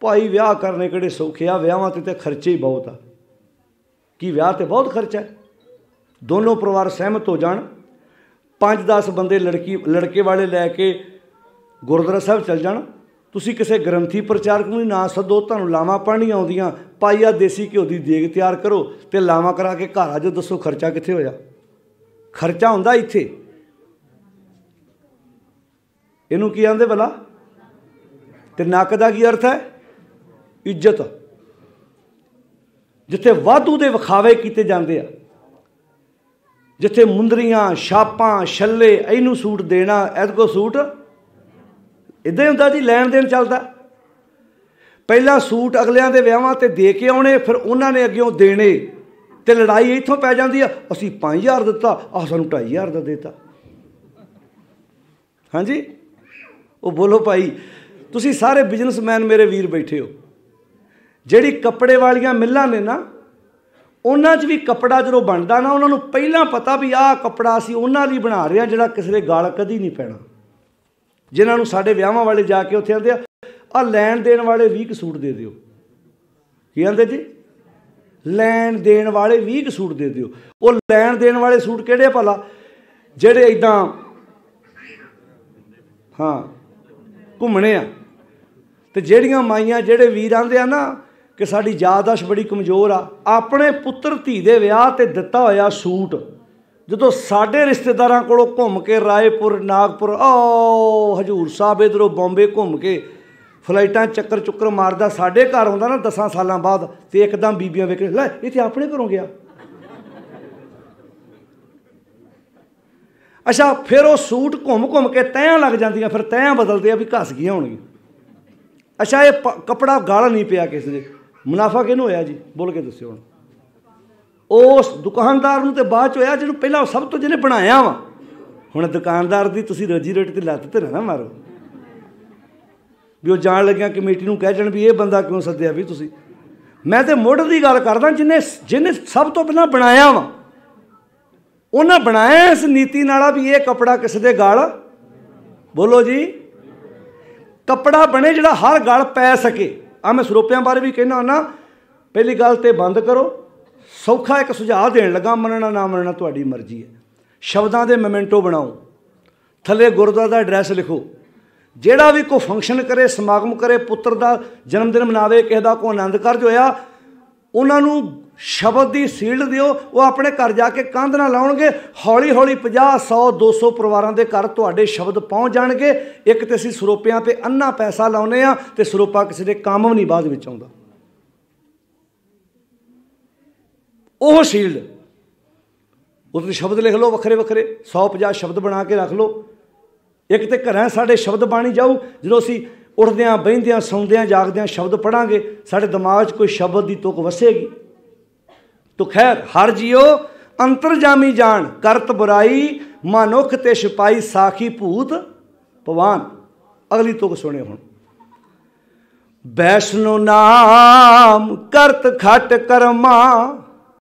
ਭਾਈ ਵਿਆਹ ਕਰਨੇ ਕਿਹੜੇ ਸੌਖੇ ਆ, ਵਿਆਹਾਂ ਤੇ ਤੇ ਖਰਚੇ ਹੀ ਬਹੁਤ ਆ। ਕੀ ਵਿਆਹ ਤੇ ਬਹੁਤ ਖਰਚਾ ਹੈ ਦੋਨੋਂ ਪਰਿਵਾਰ ਸਹਿਮਤ ਹੋ ਜਾਣ। 5-10 ਬੰਦੇ ਲੜਕੀ, ਲੜਕੇ ਵਾਲੇ ਲੈ ਕੇ ਗੁਰਦੁਆਰਾ ਸਾਹਿਬ ਚੱਲ ਜਾਣ। ਤੁਸੀਂ ਕਿਸੇ ਗ੍ਰੰਥੀ ਪ੍ਰਚਾਰਕ ਨੂੰ ਨਾ ਸੱਦੋ, ਤੁਹਾਨੂੰ ਲਾਵਾਂ ਪੜ੍ਹਨੀਆਂ ਆਉਂਦੀਆਂ। ਪਾਈਆ ਦੇਸੀ ਘਿਓ ਦੀ ਦੇਗ ਤਿਆਰ ਕਰੋ ਤੇ ਲਾਵਾਂ ਕਰਾ ਕੇ ਘਰ ਆ ਜਾਓ, ਦੱਸੋ ਖਰਚਾ ਕਿੱਥੇ ਹੋਇਆ? ਖਰਚਾ ਹੁੰਦਾ ਇੱਥੇ। ਇਹਨੂੰ ਕੀ ਆਂਦੇ ਭਲਾ? ਤੇ ਨੱਕ ਦਾ ਕੀ ਅਰਥ ਹੈ? ਇੱਜ਼ਤ। ਜਿੱਥੇ ਵਾਧੂ ਦੇ ਵਿਖਾਵੇ ਕੀਤੇ ਜਾਂਦੇ ਆ, ਜਿੱਥੇ ਮੁੰਦਰੀਆਂ, ਛਾਪਾਂ, ਛੱਲੇ ਇਹਨੂੰ ਸੂਟ ਦੇਣਾ ਇਹਦੇ ਕੋ ਸੂਟ ਇਦਾਂ ਹੀ ਹੁੰਦਾ ਜੀ, ਲੈਣ ਦੇਣ ਚੱਲਦਾ। ਪਹਿਲਾਂ ਸੂਟ ਅਗਲਿਆਂ ਦੇ ਵਿਆਹਾਂ ਤੇ ਦੇ ਕੇ ਆਉਣੇ, ਫਿਰ ਉਹਨਾਂ ਨੇ ਅੱਗੇੋਂ ਦੇਣੇ ਤੇ ਲੜਾਈ ਇੱਥੋਂ ਪੈ ਜਾਂਦੀ ਆ, ਅਸੀਂ 5000 ਦਿੱਤਾ ਆ ਸਾਨੂੰ 2500 ਦਾ ਦਿੱਤਾ। ਹਾਂਜੀ? ਉਹ ਬੋਲੋ ਭਾਈ, ਤੁਸੀਂ ਸਾਰੇ ਬਿਜ਼ਨਸਮੈਨ ਮੇਰੇ ਵੀਰ ਬੈਠੇ ਹੋ। ਜਿਹੜੀ ਕੱਪੜੇ ਵਾਲੀਆਂ ਮਿੱਲਾਂ ਨੇ ਨਾ, ਉਹਨਾਂ 'ਚ ਵੀ ਕੱਪੜਾ ਜਦੋਂ ਬਣਦਾ ਨਾ, ਉਹਨਾਂ ਨੂੰ ਪਹਿਲਾਂ ਪਤਾ ਵੀ ਆਹ ਕੱਪੜਾ ਅਸੀਂ ਉਹਨਾਂ ਲਈ ਬਣਾ ਰਹੇ ਆ ਜਿਹੜਾ ਕਿਸੇ ਦੇ ਗਾਲ ਕਦੀ ਨਹੀਂ ਪੈਣਾ। ਜਿਨ੍ਹਾਂ ਨੂੰ ਸਾਡੇ ਵਿਆਹਾਂ ਵਾਲੇ ਜਾ ਕੇ ਉੱਥੇ ਆਂਦੇ ਆ ਆ ਲੈਣ ਦੇਣ ਵਾਲੇ 20 ਸੂਟ ਦੇ ਦਿਓ। ਕੀ ਆਂਦੇ ਜੀ? ਲੈਣ ਦੇਣ ਵਾਲੇ 20 ਸੂਟ ਦੇ ਦਿਓ। ਉਹ ਲੈਣ ਦੇਣ ਵਾਲੇ ਸੂਟ ਕਿਹੜੇ ਭਲਾ? ਜਿਹੜੇ ਇਦਾਂ ਹਾਂ, ਘੁੰਮਣੇ ਆ। ਤੇ ਜਿਹੜੀਆਂ ਮਾਈਆਂ, ਜਿਹੜੇ ਵੀਰ ਆਂਦੇ ਆ ਨਾ ਕਿ ਸਾਡੀ ਯਾਦਾਸ਼ ਬੜੀ ਕਮਜ਼ੋਰ ਆ। ਆਪਣੇ ਪੁੱਤਰ ਧੀ ਦੇ ਵਿਆਹ ਤੇ ਦਿੱਤਾ ਹੋਇਆ ਸੂਟ, ਜਦੋਂ ਸਾਡੇ ਰਿਸ਼ਤੇਦਾਰਾਂ ਕੋਲੋਂ ਘੁੰਮ ਕੇ ਰਾਏਪੁਰ, ਨਾਗਪੁਰ, ਓ ਹਜੂਰ ਸਾਹਿਬ ਇਧਰੋਂ ਬੰਬੇ ਘੁੰਮ ਕੇ ਫਲਾਈਟਾਂ ਚੱਕਰ ਚੁੱਕਰ ਮਾਰਦਾ, ਸਾਡੇ ਘਰ ਆਉਂਦਾ ਨਾ 10 ਸਾਲਾਂ ਬਾਅਦ ਤੇ ਇੱਕਦਮ ਬੀਬੀਆਂ ਵੇਖ ਲੈ ਇਹ ਤੇ ਆਪਣੇ ਘਰੋਂ ਗਿਆ। ਅੱਛਾ, ਫਿਰ ਉਹ ਸੂਟ ਘੁੰਮ ਘੁੰਮ ਕੇ ਤੈਆਂ ਲੱਗ ਜਾਂਦੀਆਂ, ਫਿਰ ਤੈਆਂ ਬਦਲਦੇ ਆ ਵੀ ਘਸ ਗਈਆਂ ਹੋਣਗੀਆਂ। ਅੱਛਾ, ਇਹ ਕਪੜਾ ਗਾਲ ਨਹੀਂ ਪਿਆ ਕਿਸੇ ਦੇ। ਮੁਨਾਫਾ ਕਿਹਨੂੰ ਹੋਇਆ ਜੀ? ਬੋਲ ਕੇ ਦੱਸਿਓ ਹੁਣ। ਉਸ ਦੁਕਾਨਦਾਰ ਨੂੰ ਤੇ ਬਾਅਦ ਚ ਹੋਇਆ ਜਿਹਨੂੰ ਪਹਿਲਾਂ ਸਭ ਤੋਂ ਜਿਹਨੇ ਬਣਾਇਆ ਵਾ। ਹੁਣ ਦੁਕਾਨਦਾਰ ਦੀ ਤੁਸੀਂ ਰੋਜੀ ਰੋਟੀ ਤੇ ਲੱਤ ਤੇ ਨਾ ਮਾਰੋ। ਵੀ ਉਹ ਜਾਣ ਲੱਗਿਆ ਕਮੇਟੀ ਨੂੰ ਕਹਿ ਜਣ ਵੀ ਇਹ ਬੰਦਾ ਕਿਉਂ ਸੱਦਿਆ ਵੀ ਤੁਸੀਂ। ਮੈਂ ਤੇ ਮੁੱਢ ਦੀ ਗੱਲ ਕਰਦਾ ਜਿਹਨੇ ਜਿਹਨੇ ਸਭ ਤੋਂ ਪਹਿਲਾਂ ਬਣਾਇਆ ਵਾ। ਉਹਨਾਂ ਬਣਾਇਆ ਇਸ ਨੀਤੀ ਨਾਲ ਵੀ ਇਹ ਕਪੜਾ ਕਿਸੇ ਦੇ ਗਾਲ। ਬੋਲੋ ਜੀ। ਕਪੜਾ ਬਣੇ ਜਿਹੜਾ ਹਰ ਗਾਲ ਪੈ ਸਕੇ। ਆ ਮੈਂ ਸਰੋਪਿਆਂ ਬਾਰੇ ਵੀ ਕਹਿਣਾ ਨਾ, ਪਹਿਲੀ ਗੱਲ ਤੇ ਬੰਦ ਕਰੋ। ਸੌਖਾ ਇੱਕ ਸੁਝਾਅ ਦੇਣ ਲੱਗਾ, ਮੰਨਣਾ ਨਾ ਮੰਨਣਾ ਤੁਹਾਡੀ ਮਰਜ਼ੀ ਹੈ। ਸ਼ਬਦਾਂ ਦੇ ਮੋਮੈਂਟੋ ਬਣਾਓ। ਥੱਲੇ ਗੁਰਦੁਆਰਾ ਦਾ ਐਡਰੈਸ ਲਿਖੋ। ਜਿਹੜਾ ਵੀ ਕੋਈ ਫੰਕਸ਼ਨ ਕਰੇ, ਸਮਾਗਮ ਕਰੇ, ਪੁੱਤਰ ਦਾ ਜਨਮ ਦਿਨ ਮਨਾਵੇ, ਕਿਸੇ ਦਾ ਕੋਈ ਆਨੰਦ ਕਾਰਜ ਹੋਇਆ, ਉਹਨਾਂ ਨੂੰ ਸ਼ਬਦ ਦੀ ਸੀਲਡ ਦਿਓ, ਉਹ ਆਪਣੇ ਘਰ ਜਾ ਕੇ ਕੰਧ ਨਾਲ ਲਾਉਣਗੇ। ਹੌਲੀ ਹੌਲੀ 50 100 200 ਪਰਿਵਾਰਾਂ ਦੇ ਘਰ ਤੁਹਾਡੇ ਸ਼ਬਦ ਪਹੁੰਚ ਜਾਣਗੇ। ਇੱਕ ਤੇ ਅਸੀਂ ਸਰੋਪਿਆਂ ਤੇ ਅੰਨਾ ਪੈਸਾ ਲਾਉਨੇ ਆ ਤੇ ਸਰੋਪਾ ਕਿਸੇ ਦੇ ਕੰਮ ਵੀ ਨਹੀਂ ਬਾਅਦ ਵਿੱਚ ਆਉਂਦਾ। ਉਹ ਸ਼ੀਲਡ ਉਹਦੇ ਸ਼ਬਦ ਲਿਖ ਲਓ ਵੱਖਰੇ ਵੱਖਰੇ। 150 ਸ਼ਬਦ ਬਣਾ ਕੇ ਰੱਖ ਲਓ। ਇੱਕ ਤੇ ਘਰਾਂ ਸਾਡੇ ਸ਼ਬਦ ਬਾਣੀ ਜਾਊ। ਜਦੋਂ ਅਸੀਂ ਉੱਠਦਿਆਂ, ਬਹਿੰਦਿਆਂ, ਸੌਂਦਿਆਂ, ਜਾਗਦਿਆਂ ਸ਼ਬਦ ਪੜਾਂਗੇ ਸਾਡੇ ਦਿਮਾਗ 'ਚ ਕੋਈ ਸ਼ਬਦ ਦੀ ਤੁਕ ਵਸੇਗੀ। ਤੋ ਖੈਰ, ਹਰ ਜਿਉ ਅੰਤਰਜਾਮੀ ਜਾਣ, ਕਰਤ ਬੁਰਾਈ, ਮਨੁੱਖ ਤੇ ਛਪਾਈ ਸਾਖੀ ਭੂਤ ਪਵਾਨ ਅਗਲੀ ਤੁਕ ਸੁਣੇ ਹੁਣ। ਬੈਸ਼ਨੋ ਨਾਮ ਕਰਤ ਖਟ ਕਰਮਾ